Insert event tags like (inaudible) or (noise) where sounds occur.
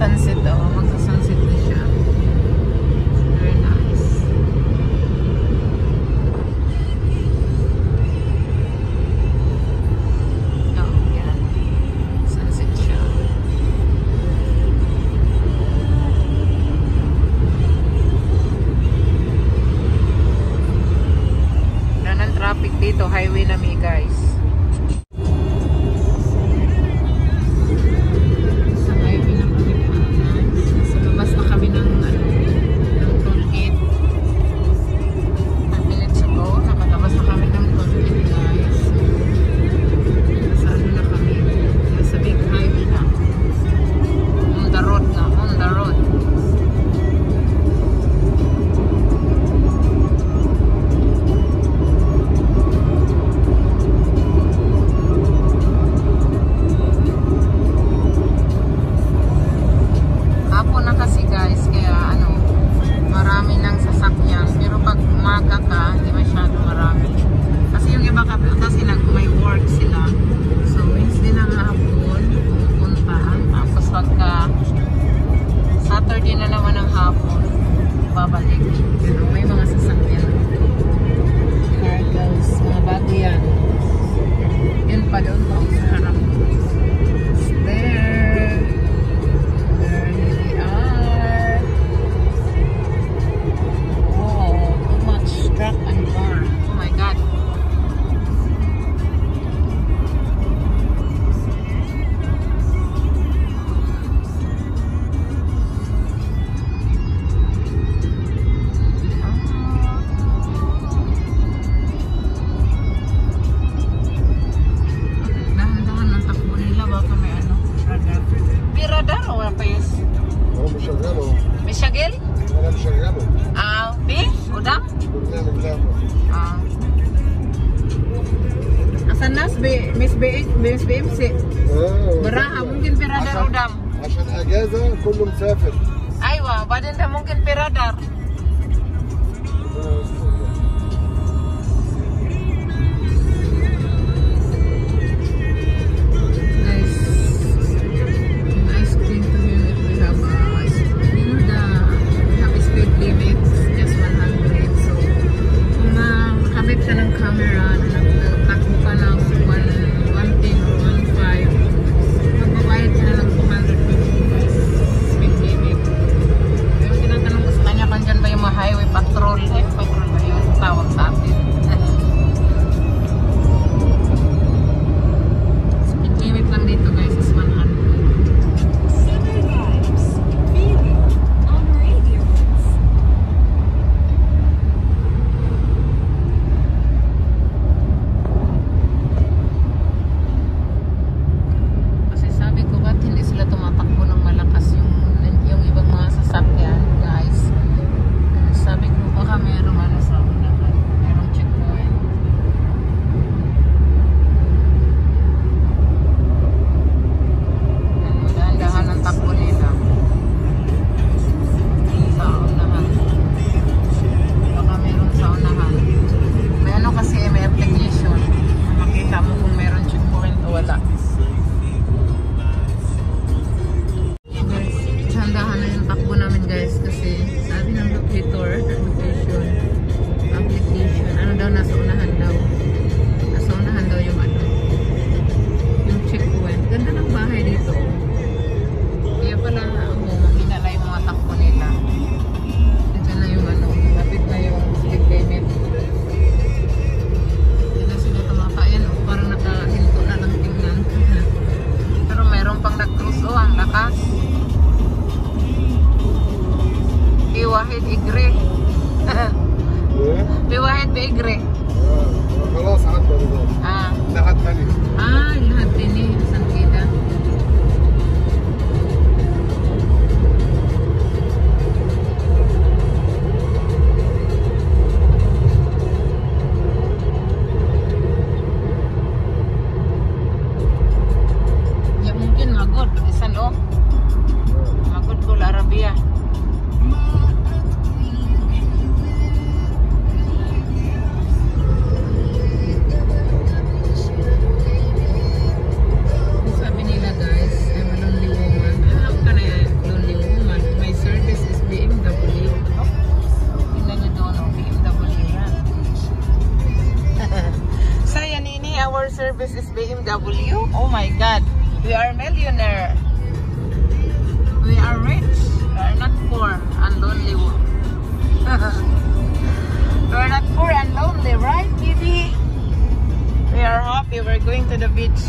sunset oh. Magsa-sunset na siya. Very nice. Oh, yeah. Sunset siya. Wala traffic dito. Highway na may guys. 就是东西。أنا شغاله آه بيه قدام؟ قدام قدام آه. أصل الناس بي مش بي مش بيمسك. آه براها ممكن برادر قدام. عشان أجازة كله مسافر. أيوه وبعدين ده ممكن برادر service is BMW. Oh my God, we are millionaire. We are rich. We are not poor and lonely. (laughs) we are not poor and lonely, right, baby? We are happy. We're going to the beach.